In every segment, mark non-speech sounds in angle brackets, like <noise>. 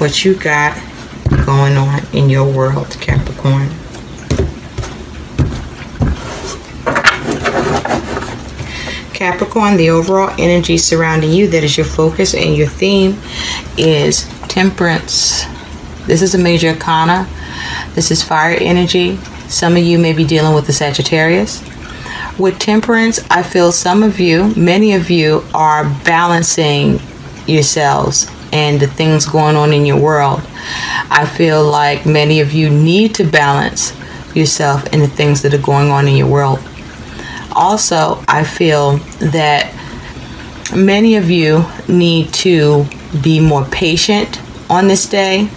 what you got going on in your world, Capricorn. Capricorn, the overall energy surrounding you that is your focus and your theme is temperance. This is a major arcana. This is fire energy. Some of you may be dealing with the Sagittarius. With temperance, I feel some of you, many of you, are balancing yourselves and the things going on in your world. I feel like many of you need to balance yourself and the things that are going on in your world also, I feel that many of you need to be more patient on this day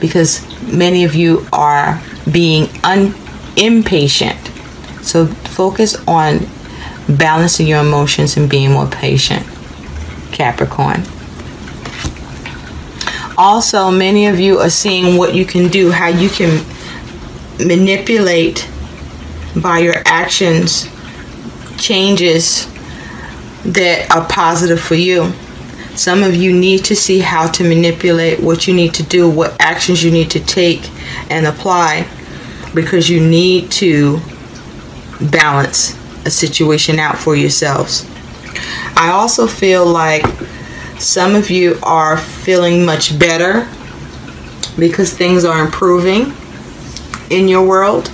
because many of you are being un- impatient. So focus on balancing your emotions and being more patient, Capricorn. Also, many of you are seeing what you can do, how you can manipulate by your actions changes that are positive for you. Some of you need to see how to manipulate what you need to do, what actions you need to take and apply because you need to balance a situation out for yourselves. I also feel like some of you are feeling much better because things are improving in your world.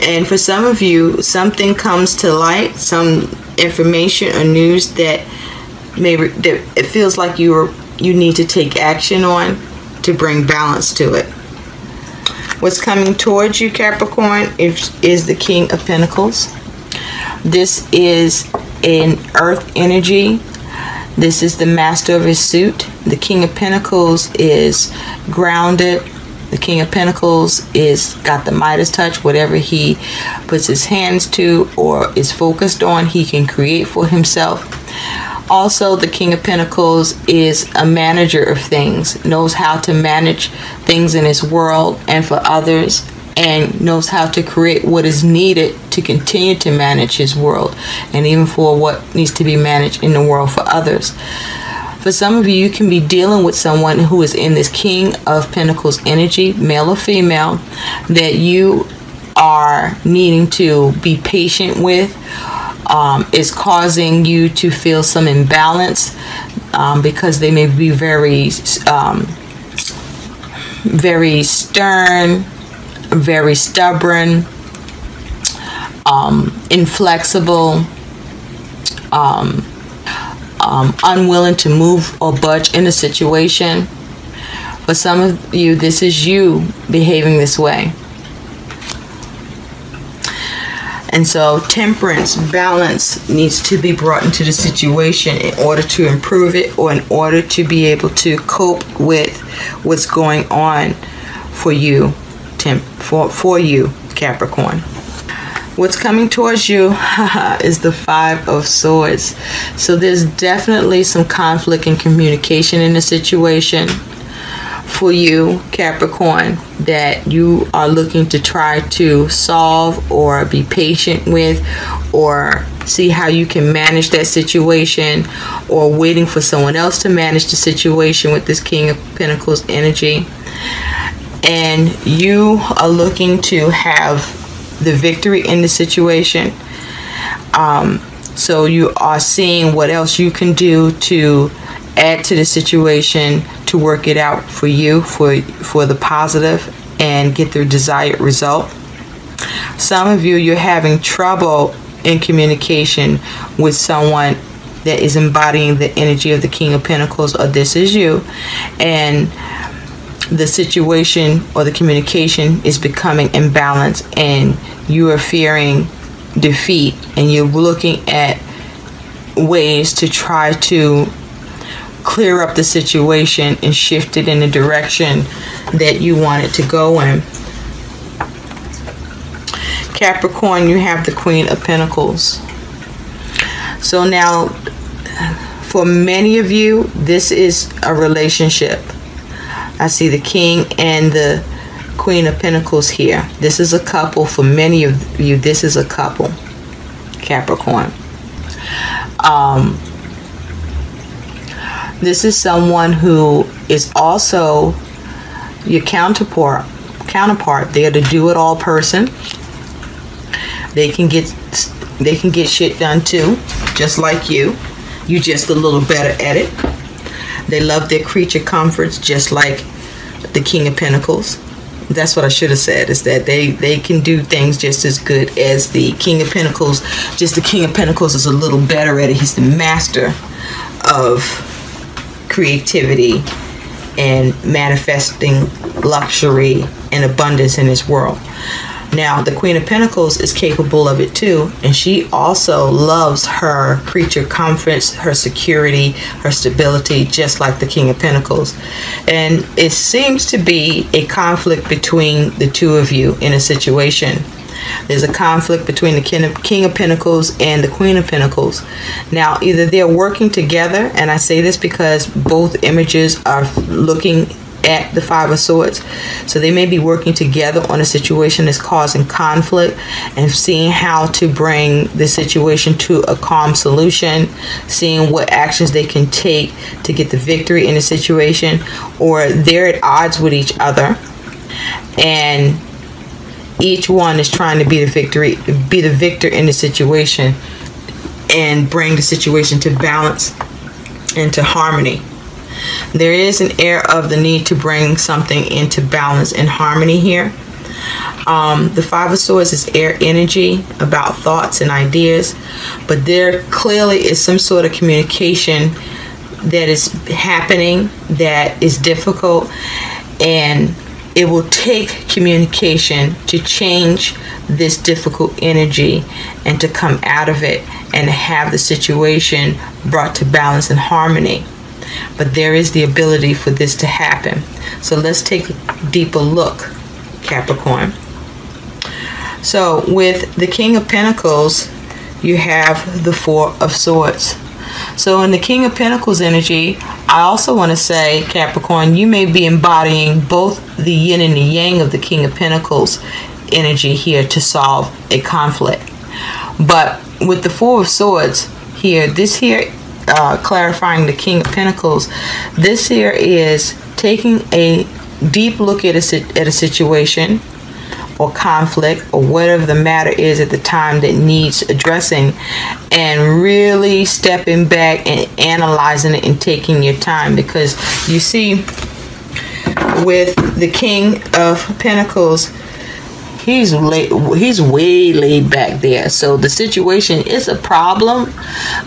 And for some of you, something comes to light, some information or news that maybe that it feels like you are you need to take action on to bring balance to it. What's coming towards you, Capricorn, is, is the King of Pentacles. This is an earth energy. This is the master of his suit. The King of Pentacles is grounded, the King of Pentacles is got the Midas touch. Whatever he puts his hands to or is focused on, he can create for himself. Also, the King of Pentacles is a manager of things, knows how to manage things in his world and for others, and knows how to create what is needed to continue to manage his world and even for what needs to be managed in the world for others. For some of you, you can be dealing with someone who is in this King of Pentacles energy, male or female, that you are needing to be patient with. Um, is causing you to feel some imbalance um, because they may be very, um, very stern, very stubborn, um, inflexible. Um, um, unwilling to move or budge in a situation. For some of you, this is you behaving this way. And so, temperance, balance needs to be brought into the situation in order to improve it or in order to be able to cope with what's going on for you, for, for you, Capricorn. What's coming towards you <laughs> is the Five of Swords. So there's definitely some conflict and communication in the situation for you, Capricorn, that you are looking to try to solve or be patient with or see how you can manage that situation or waiting for someone else to manage the situation with this King of Pentacles energy. And you are looking to have the victory in the situation. Um, so you are seeing what else you can do to add to the situation to work it out for you for for the positive and get the desired result. Some of you you're having trouble in communication with someone that is embodying the energy of the King of Pentacles or this is you and the situation or the communication is becoming imbalanced and you are fearing defeat and you're looking at ways to try to clear up the situation and shift it in the direction that you want it to go in. Capricorn, you have the Queen of Pentacles. So now, for many of you, this is a relationship. I see the King and the Queen of Pentacles here. This is a couple. For many of you, this is a couple. Capricorn. Um, this is someone who is also your counterpart counterpart they're the do-it-all person they can get they can get shit done too just like you you just a little better at it they love their creature comforts just like the king of pentacles. That's what i should have said is that they they can do things just as good as the king of pentacles. Just the king of pentacles is a little better at it. He's the master of creativity and manifesting luxury and abundance in this world. Now, the Queen of Pentacles is capable of it too, and she also loves her creature comforts, her security, her stability, just like the King of Pentacles. And it seems to be a conflict between the two of you in a situation. There's a conflict between the King of, King of Pentacles and the Queen of Pentacles. Now, either they're working together, and I say this because both images are looking at the Five of Swords. So they may be working together on a situation that's causing conflict and seeing how to bring the situation to a calm solution, seeing what actions they can take to get the victory in the situation, or they're at odds with each other. And each one is trying to be the victory be the victor in the situation and bring the situation to balance and to harmony there is an air of the need to bring something into balance and harmony here um, the five of swords is air energy about thoughts and ideas but there clearly is some sort of communication that is happening that is difficult and it will take communication to change this difficult energy and to come out of it and have the situation brought to balance and harmony. But there is the ability for this to happen. So let's take a deeper look, Capricorn. So with the King of Pentacles, you have the Four of Swords. So in the King of Pentacles energy, I also want to say, Capricorn, you may be embodying both the yin and the yang of the King of Pentacles energy here to solve a conflict. But with the Four of Swords here, this here, uh, clarifying the King of Pentacles, this here is taking a deep look at a, at a situation or conflict or whatever the matter is at the time that needs addressing and really stepping back and analyzing it and taking your time. Because you see with the king of pentacles he's late, he's way laid back there. So the situation is a problem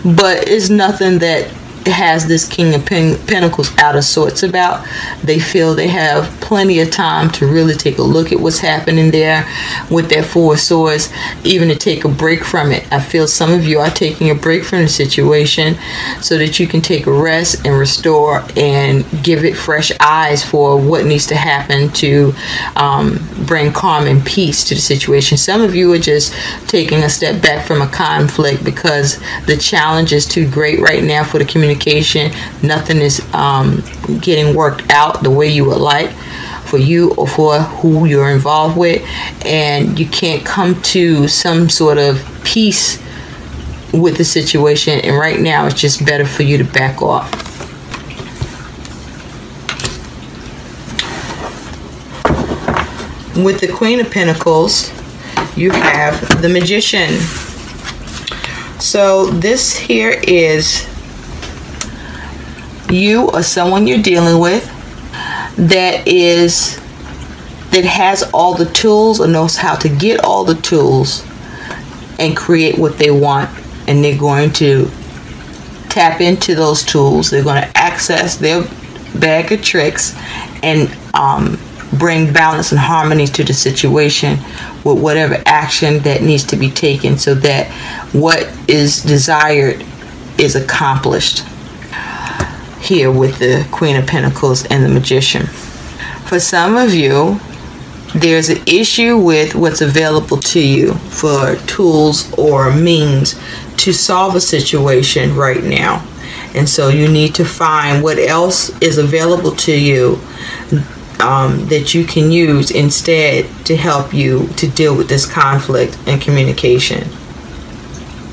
but it's nothing that has this King of Pentacles out of sorts about. They feel they have plenty of time to really take a look at what's happening there with their Four of Swords, even to take a break from it. I feel some of you are taking a break from the situation so that you can take a rest and restore and give it fresh eyes for what needs to happen to um, bring calm and peace to the situation. Some of you are just taking a step back from a conflict because the challenge is too great right now for the community communication. Nothing is um, getting worked out the way you would like for you or for who you're involved with, and you can't come to some sort of peace with the situation. And right now, it's just better for you to back off. With the Queen of Pentacles, you have the Magician. So this here is you or someone you're dealing with that is that has all the tools or knows how to get all the tools and create what they want. And they're going to tap into those tools. They're going to access their bag of tricks and um, bring balance and harmony to the situation with whatever action that needs to be taken so that what is desired is accomplished here with the Queen of Pentacles and the Magician. For some of you, there's an issue with what's available to you for tools or means to solve a situation right now. And so you need to find what else is available to you um, that you can use instead to help you to deal with this conflict and communication.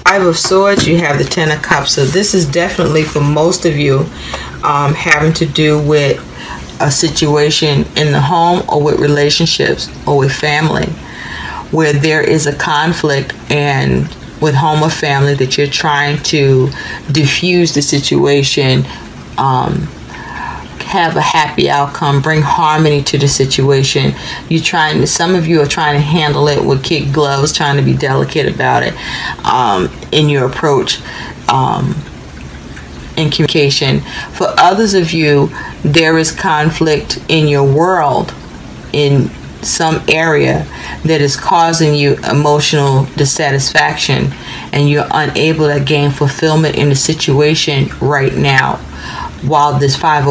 Five of Swords, you have the Ten of Cups. So this is definitely for most of you um, having to do with a situation in the home or with relationships or with family where there is a conflict and with home or family that you're trying to diffuse the situation um, have a happy outcome, bring harmony to the situation. You're trying to, some of you are trying to handle it with kid gloves, trying to be delicate about it um, in your approach. Um, in communication. For others of you, there is conflict in your world, in some area that is causing you emotional dissatisfaction, and you're unable to gain fulfillment in the situation right now while this five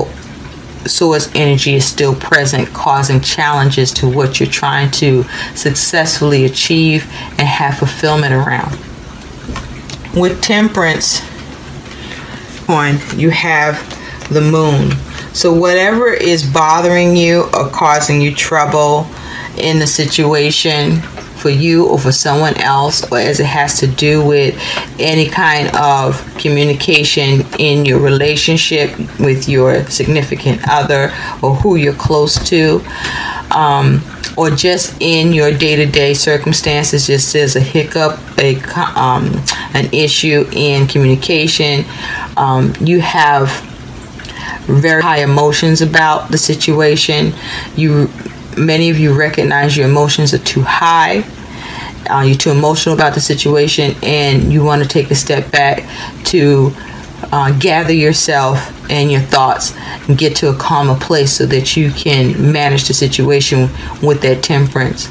swords energy is still present, causing challenges to what you're trying to successfully achieve and have fulfillment around. With temperance, on you have the moon. So whatever is bothering you or causing you trouble in the situation for you or for someone else, or as it has to do with any kind of communication in your relationship with your significant other or who you're close to, um, or just in your day-to-day circumstances, just as a hiccup, a um, an issue in communication, um, you have very high emotions about the situation. You many of you recognize your emotions are too high. Uh, you're too emotional about the situation, and you want to take a step back to uh, gather yourself and your thoughts and get to a calmer place so that you can manage the situation with that temperance.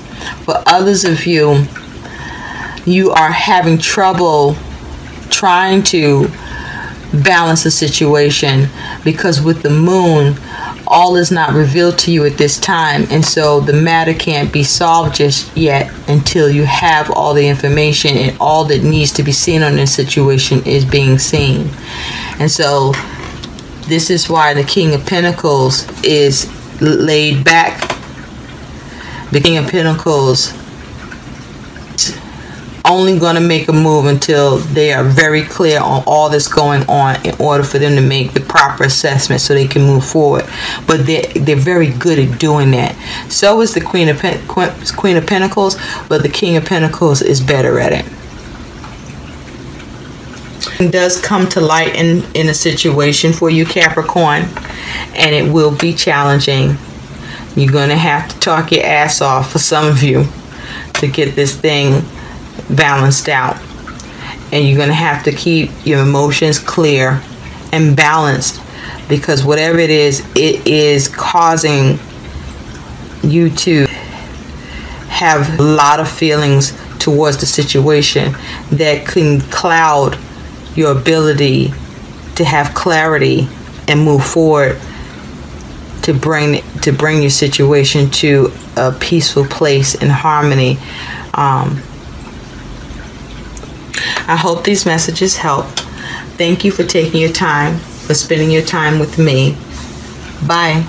For others of you, you are having trouble trying to balance the situation because with the moon, all is not revealed to you at this time, and so the matter can't be solved just yet until you have all the information and all that needs to be seen on this situation is being seen. And so, this is why the King of Pentacles is laid back. The King of Pentacles only going to make a move until they are very clear on all that's going on in order for them to make the proper assessment so they can move forward. But they're, they're very good at doing that. So is the Queen of, Pen- Queen of Pentacles, but the King of Pentacles is better at it. Does come to light in, in a situation for you, Capricorn, and it will be challenging. You're going to have to talk your ass off for some of you to get this thing balanced out. And you're going to have to keep your emotions clear and balanced because whatever it is, it is causing you to have a lot of feelings towards the situation that can cloud your ability to have clarity and move forward to bring to bring your situation to a peaceful place in harmony um, I hope these messages help. Thank you for taking your time, for spending your time with me. Bye.